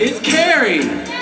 It's Carrie.